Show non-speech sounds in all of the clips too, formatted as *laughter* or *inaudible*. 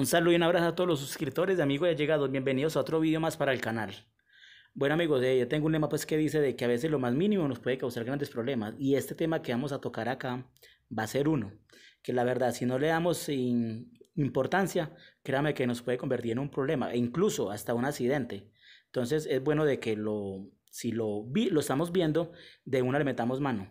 Un saludo y un abrazo a todos los suscriptores Amigos y Allegados. Bienvenidos a otro video más para el canal. Bueno amigos, eh, yo tengo un lema pues que dice de que a veces lo más mínimo nos puede causar grandes problemas. Y este tema que vamos a tocar acá va a ser uno. Que la verdad, si no le damos importancia, créame que nos puede convertir en un problema. E incluso hasta un accidente. Entonces es bueno de que lo, si lo, vi, lo estamos viendo, de una le metamos mano.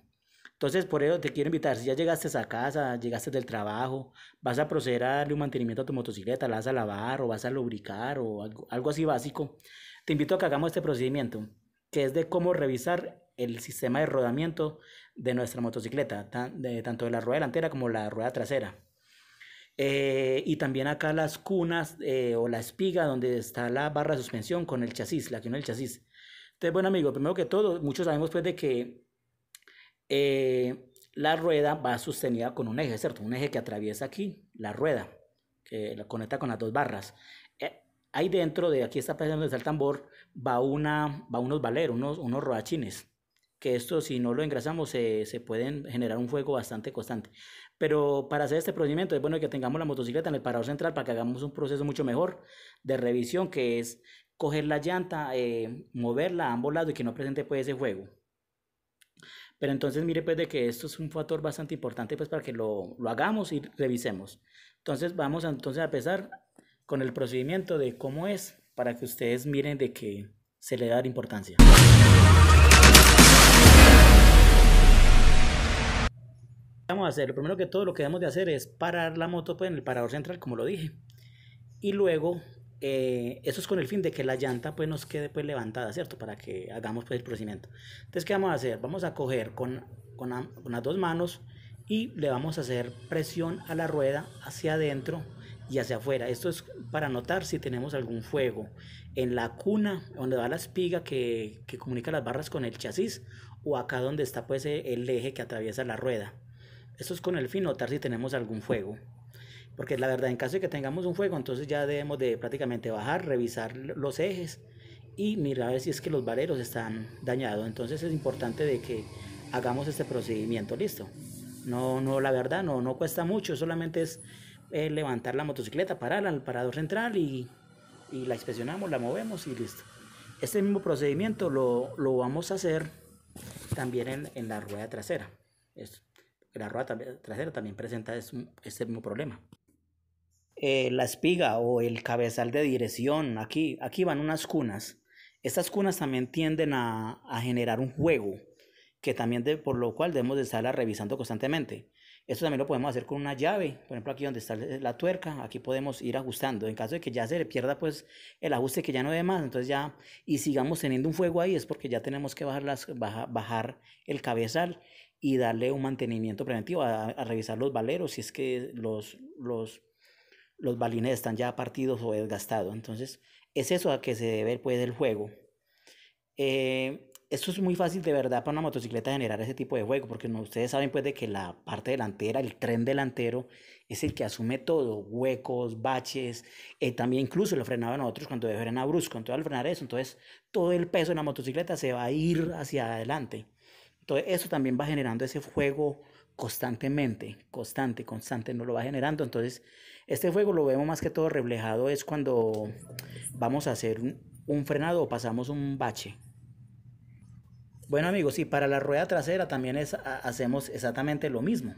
Entonces, por eso te quiero invitar, si ya llegaste a casa, llegaste del trabajo, vas a proceder a darle un mantenimiento a tu motocicleta, la vas a lavar o vas a lubricar o algo, así básico, te invito a que hagamos este procedimiento, que es de cómo revisar el sistema de rodamiento de nuestra motocicleta, tanto de la rueda delantera como la rueda trasera. Eh, y también acá las cunas eh, o la espiga donde está la barra de suspensión con el chasis, la que no el chasis. Entonces, bueno amigo, primero que todo, muchos sabemos pues de que eh, la rueda va sostenida con un eje, ¿cierto? Un eje que atraviesa aquí la rueda, que la conecta con las dos barras. Eh, ahí dentro de aquí está pasando el tambor, va, una, va unos valeros, unos, unos rodachines, que esto si no lo engrasamos se, se pueden generar un fuego bastante constante. Pero para hacer este procedimiento es bueno que tengamos la motocicleta en el parador central para que hagamos un proceso mucho mejor de revisión, que es coger la llanta, eh, moverla a ambos lados y que no presente pues ese fuego. Pero entonces mire pues de que esto es un factor bastante importante pues para que lo, lo hagamos y revisemos. Entonces vamos a, entonces a empezar con el procedimiento de cómo es para que ustedes miren de que se le da importancia. Vamos a hacer, lo primero que todo lo que debemos de hacer es parar la moto pues en el parador central como lo dije. Y luego eh, eso es con el fin de que la llanta pues nos quede pues levantada, ¿cierto? Para que hagamos pues el procedimiento. Entonces, ¿qué vamos a hacer? Vamos a coger con, con, las dos manos y le vamos a hacer presión a la rueda hacia adentro y hacia afuera. Esto es para notar si tenemos algún fuego en la cuna donde va la espiga que, que comunica las barras con el chasis o acá donde está pues el eje que atraviesa la rueda. Esto es con el fin de notar si tenemos algún fuego. Porque la verdad, en caso de que tengamos un fuego, entonces ya debemos de prácticamente bajar, revisar los ejes y mirar si es que los valeros están dañados. Entonces es importante de que hagamos este procedimiento, listo. No, no, la verdad, no, no cuesta mucho, solamente es eh, levantar la motocicleta, pararla al parador central y, y, la inspeccionamos, la movemos y listo. Este mismo procedimiento lo, lo vamos a hacer también en, en la rueda trasera. la rueda trasera también presenta este mismo problema. Eh, la espiga o el cabezal de dirección. Aquí, aquí van unas cunas. Estas cunas también tienden a, generar un juego, que también por lo cual debemos de estarla revisando constantemente. Esto también lo podemos hacer con una llave, por ejemplo aquí donde está la tuerca, aquí podemos ir ajustando. En caso de que ya se le pierda pues el ajuste que ya no dé más, entonces ya, y sigamos teniendo un fuego ahí, es porque ya tenemos que bajar, las, bajar el cabezal y darle un mantenimiento preventivo, a, a, revisar los valeros, si es que los, los los balines están ya partidos o desgastados. Entonces, es eso a que se debe pues el juego. Eh, esto es muy fácil de verdad para una motocicleta generar ese tipo de juego, porque ustedes saben pues de que la parte delantera, el tren delantero, es el que asume todo, huecos, baches, eh, también incluso lo frenaba nosotros cuando debe frenar brusco, entonces al frenar eso, entonces todo el peso de la motocicleta se va a ir hacia adelante. Entonces eso también va generando ese juego constantemente, constante, constante, no lo va generando. Entonces, este fuego lo vemos más que todo reflejado es cuando vamos a hacer un, frenado o pasamos un bache. Bueno amigos, y para la rueda trasera también es, hacemos exactamente lo mismo.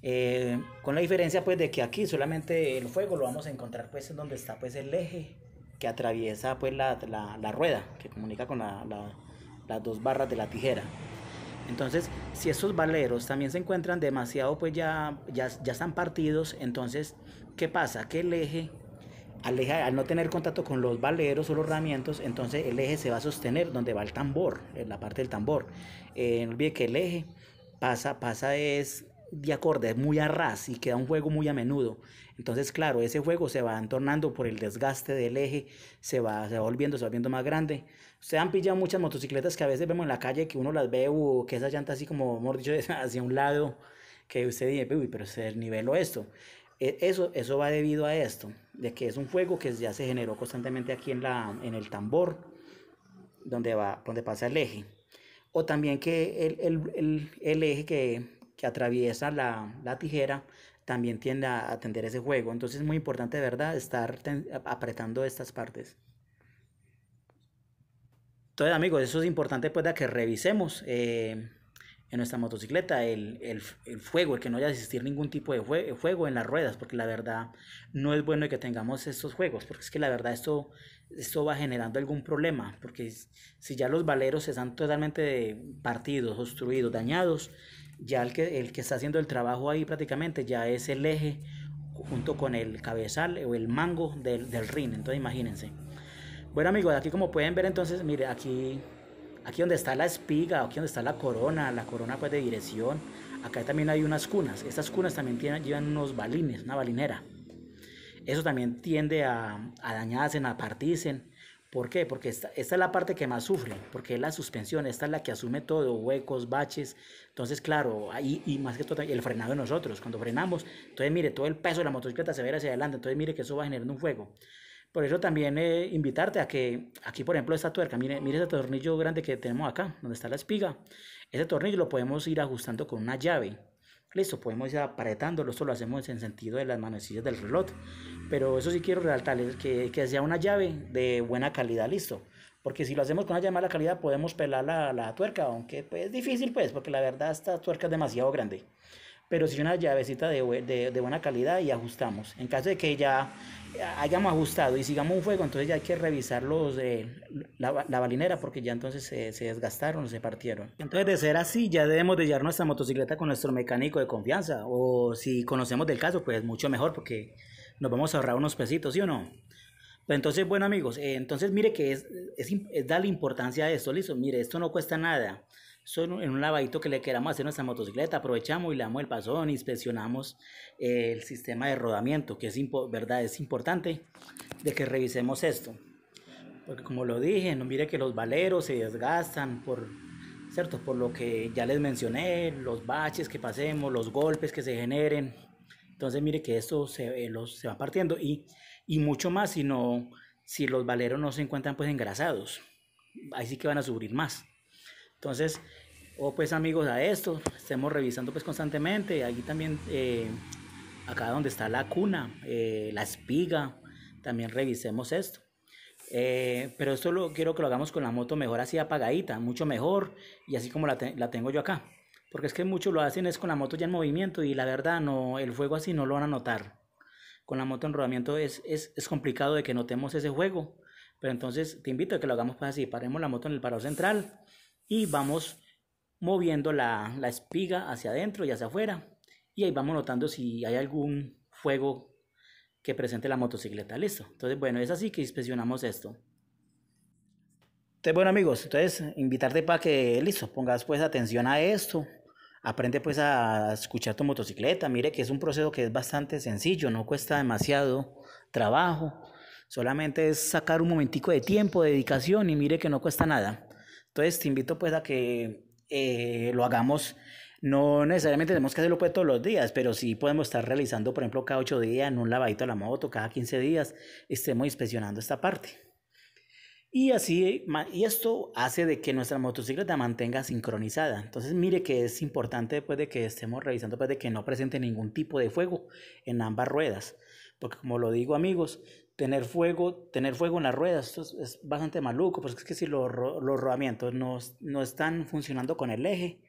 Eh, con la diferencia pues de que aquí solamente el fuego lo vamos a encontrar pues en donde está pues el eje que atraviesa pues la, la, rueda que comunica con las dos barras de la tijera. Entonces, si estos valeros también se encuentran demasiado, pues ya, ya, ya están partidos, entonces, ¿qué pasa? Que el eje, al, al no tener contacto con los valeros o los ramientos, entonces el eje se va a sostener donde va el tambor, en la parte del tambor. Eh, no olvide que el eje pasa, pasa es de acorde, es muy a ras y queda un juego muy a menudo. Entonces, claro, ese juego se va entornando por el desgaste del eje, se va, se va volviendo, se va volviendo más grande. Ustedes han pillado muchas motocicletas que a veces vemos en la calle que uno las ve, o que esa llanta así como, hemos dicho, *laughs* hacia un lado, que usted dice, uy, pero se niveló esto. E, eso, eso va debido a esto, de que es un fuego que ya se generó constantemente aquí en, la, en el tambor, donde, va, donde pasa el eje. O también que el, el, el, el eje que, que atraviesa la, la, tijera también tiende a atender ese juego. Entonces es muy importante, verdad, estar apretando estas partes. Entonces, amigos, eso es importante pues de que revisemos eh, en nuestra motocicleta el, el, el, fuego, el que no haya existir ningún tipo de fuego en las ruedas, porque la verdad no es bueno que tengamos estos juegos, porque es que la verdad esto, esto va generando algún problema, porque si ya los valeros están totalmente partidos, obstruidos, dañados, ya el que, el que está haciendo el trabajo ahí prácticamente ya es el eje junto con el cabezal o el mango del, del rin, entonces imagínense. Bueno amigos, aquí como pueden ver entonces, mire, aquí, aquí donde está la espiga, aquí donde está la corona, la corona pues de dirección, acá también hay unas cunas. Estas cunas también tienen, llevan unos balines, una balinera. Eso también tiende a, a dañarse, a partirse. ¿Por qué? Porque esta, es la parte que más sufre, porque es la suspensión, esta es la que asume todo, huecos, baches. Entonces, claro, ahí y más que todo el frenado de nosotros, cuando frenamos, entonces mire, todo el peso de la motocicleta se ve hacia adelante, entonces mire que eso va generando un fuego. Por eso también eh, invitarte a que aquí, por ejemplo, esta tuerca, mire, mire ese tornillo grande que tenemos acá, donde está la espiga. Ese tornillo lo podemos ir ajustando con una llave. Listo, podemos ir apretándolo, esto lo hacemos en sentido de las manecillas del reloj. Pero eso sí quiero resaltarles, que, que sea una llave de buena calidad, listo. Porque si lo hacemos con una llave de mala calidad, podemos pelar la, la tuerca, aunque pues, es difícil, pues, porque la verdad esta tuerca es demasiado grande pero si una llavecita de, de, de, buena calidad y ajustamos. En caso de que ya hayamos ajustado y sigamos un fuego, entonces ya hay que revisar los de la, la, balinera porque ya entonces se, se desgastaron se partieron. Entonces de ser así ya debemos de llevar nuestra motocicleta con nuestro mecánico de confianza o si conocemos del caso pues mucho mejor porque nos vamos a ahorrar unos pesitos, ¿sí o no? Pues entonces, bueno amigos, eh, entonces mire que es, es, es darle importancia a esto, listo, mire, esto no cuesta nada solo en un lavadito que le queramos hacer nuestra motocicleta, aprovechamos y le damos el pasón, inspeccionamos eh, el sistema de rodamiento, que es, verdad, es importante de que revisemos esto. Porque como lo dije, no mire que los valeros se desgastan por, ¿cierto? por lo que ya les mencioné, los baches que pasemos, los golpes que se generen. Entonces mire que esto se, eh, los, se va partiendo y, y mucho más si, no, si los valeros no se encuentran pues engrasados. Ahí sí que van a sufrir más. Entonces, o oh, pues amigos a esto, estemos revisando pues constantemente, aquí también, eh, acá donde está la cuna, eh, la espiga, también revisemos esto. Eh, pero esto lo quiero que lo hagamos con la moto mejor así apagadita, mucho mejor y así como la, la, tengo yo acá. Porque es que muchos lo hacen es con la moto ya en movimiento y la verdad no, el fuego así no lo van a notar. Con la moto en rodamiento es, es, es complicado de que notemos ese juego. Pero entonces te invito a que lo hagamos pues así, paremos la moto en el paro central y vamos moviendo la, la espiga hacia adentro y hacia afuera y ahí vamos notando si hay algún fuego que presente la motocicleta, listo. Entonces, bueno, es así que inspeccionamos esto. Entonces, bueno amigos, entonces invitarte para que, listo, pongas pues atención a esto, aprende pues a escuchar tu motocicleta, mire que es un proceso que es bastante sencillo, no cuesta demasiado trabajo, solamente es sacar un momentico de tiempo, de dedicación y mire que no cuesta nada. Entonces te invito pues a que eh, lo hagamos. No necesariamente tenemos que hacerlo pues todos los días, pero sí podemos estar realizando, por ejemplo, cada ocho días en un lavadito de la moto, cada 15 días estemos inspeccionando esta parte. Y así, y esto hace de que nuestra motocicleta mantenga sincronizada. Entonces, mire que es importante después de que estemos revisando, pues de que no presente ningún tipo de fuego en ambas ruedas. Porque como lo digo amigos, tener fuego, tener fuego en las ruedas, esto es, bastante maluco, porque es que si los, los rodamientos no, no, están funcionando con el eje,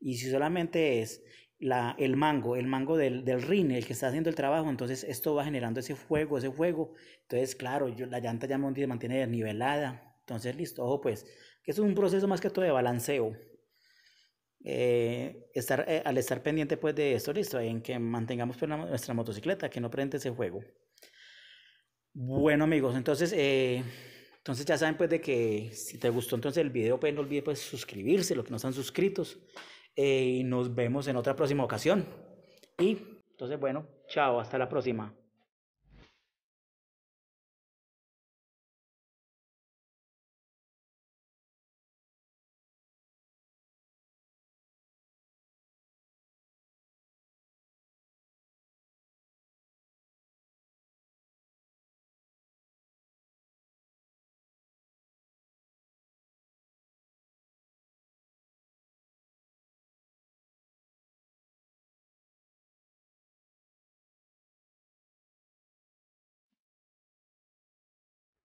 y si solamente es la, el mango, el mango del, del rin, el que está haciendo el trabajo, entonces esto va generando ese fuego, ese fuego, entonces claro, yo, la llanta ya se mantiene desnivelada, entonces listo, ojo pues, que es un proceso más que todo de balanceo. Eh, estar, eh, al estar pendiente pues de esto, listo, en que mantengamos pues, nuestra motocicleta, que no prende ese fuego. Bueno amigos, entonces, eh, entonces ya saben pues de que si te gustó entonces el video, pues no olvides pues suscribirse, los que no están suscritos. Eh, y nos vemos en otra próxima ocasión. Y entonces bueno, chao, hasta la próxima.